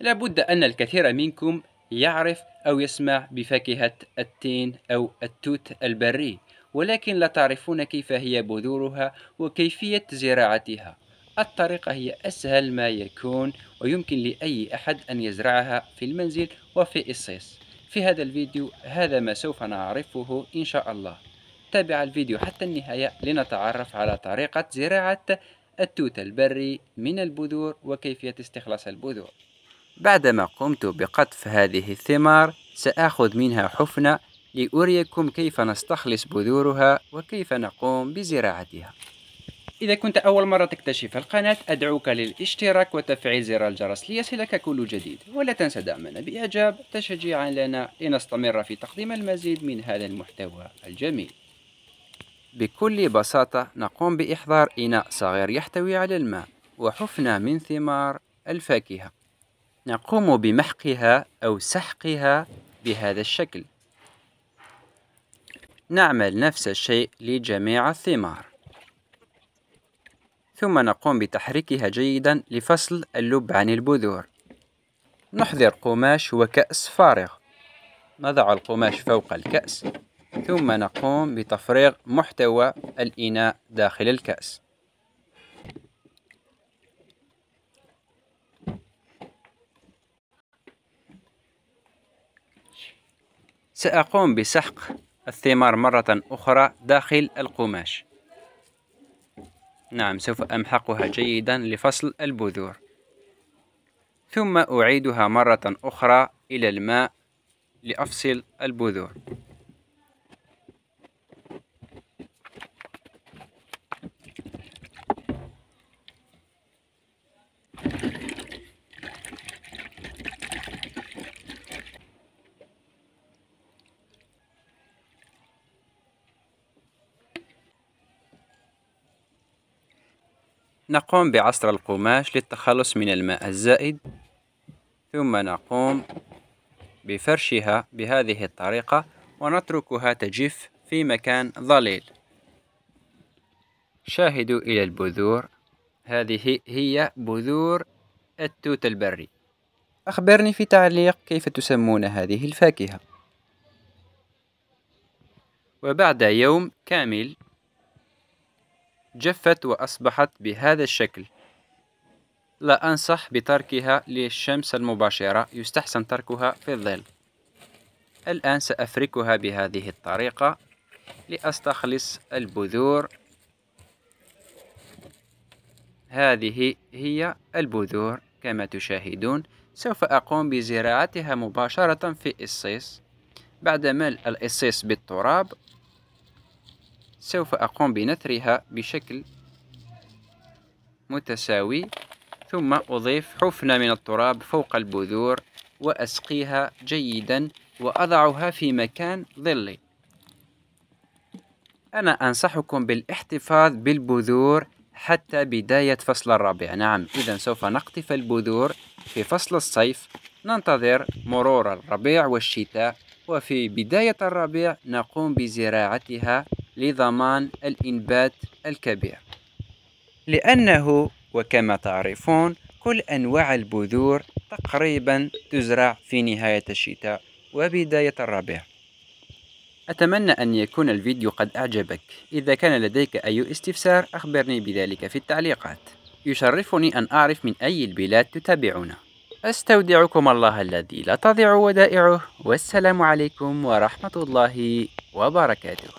لابد أن الكثير منكم يعرف أو يسمع بفاكهة التين أو التوت البري ولكن لا تعرفون كيف هي بذورها وكيفية زراعتها. الطريقة هي أسهل ما يكون ويمكن لأي أحد أن يزرعها في المنزل وفي الصيص. في هذا الفيديو هذا ما سوف نعرفه إن شاء الله. تابع الفيديو حتى النهاية لنتعرف على طريقة زراعة التوت البري من البذور وكيفية استخلاص البذور. بعدما قمت بقطف هذه الثمار سآخذ منها حفنة لأريكم كيف نستخلص بذورها وكيف نقوم بزراعتها. إذا كنت أول مرة تكتشف القناة أدعوك للاشتراك وتفعيل زر الجرس ليصلك كل جديد. ولا تنسى دعمنا بإعجاب تشجيعا لنا لنستمر في تقديم المزيد من هذا المحتوى الجميل. بكل بساطة نقوم بإحضار إناء صغير يحتوي على الماء وحفنة من ثمار الفاكهة. نقوم بمحقها أو سحقها بهذا الشكل. نعمل نفس الشيء لجميع الثمار. ثم نقوم بتحريكها جيدا لفصل اللب عن البذور. نحضر قماش وكأس فارغ. نضع القماش فوق الكأس. ثم نقوم بتفريغ محتوى الإناء داخل الكأس. سأقوم بسحق الثمار مرة أخرى داخل القماش. نعم سوف أمحقها جيدا لفصل البذور. ثم أعيدها مرة أخرى إلى الماء لأفصل البذور. نقوم بعصر القماش للتخلص من الماء الزائد ثم نقوم بفرشها بهذه الطريقة ونتركها تجف في مكان ظليل. شاهدوا إلى البذور. هذه هي بذور التوت البري. أخبرني في تعليق كيف تسمون هذه الفاكهة. وبعد يوم كامل جفت وأصبحت بهذا الشكل. لا أنصح بتركها للشمس المباشرة يستحسن تركها في الظل. الآن سأفركها بهذه الطريقة لأستخلص البذور. هذه هي البذور. كما تشاهدون سوف أقوم بزراعتها مباشرة في الصيص بعد ملء الإصيص بالتراب سوف أقوم بنثرها بشكل متساوي ثم أضيف حفنة من التراب فوق البذور وأسقيها جيدا وأضعها في مكان ظلي. أنا أنصحكم بالاحتفاظ بالبذور حتى بداية فصل الربيع نعم إذا سوف نقطف البذور في فصل الصيف. ننتظر مرور الربيع والشتاء وفي بداية الربيع نقوم بزراعتها لضمان الإنبات الكبير. لأنه وكما تعرفون كل أنواع البذور تقريبا تزرع في نهاية الشتاء وبداية الربيع. أتمنى أن يكون الفيديو قد أعجبك. إذا كان لديك أي استفسار أخبرني بذلك في التعليقات. يشرفني أن أعرف من أي البلاد تتابعنا أستودعكم الله الذي لا تضيع ودائعه. والسلام عليكم ورحمة الله وبركاته.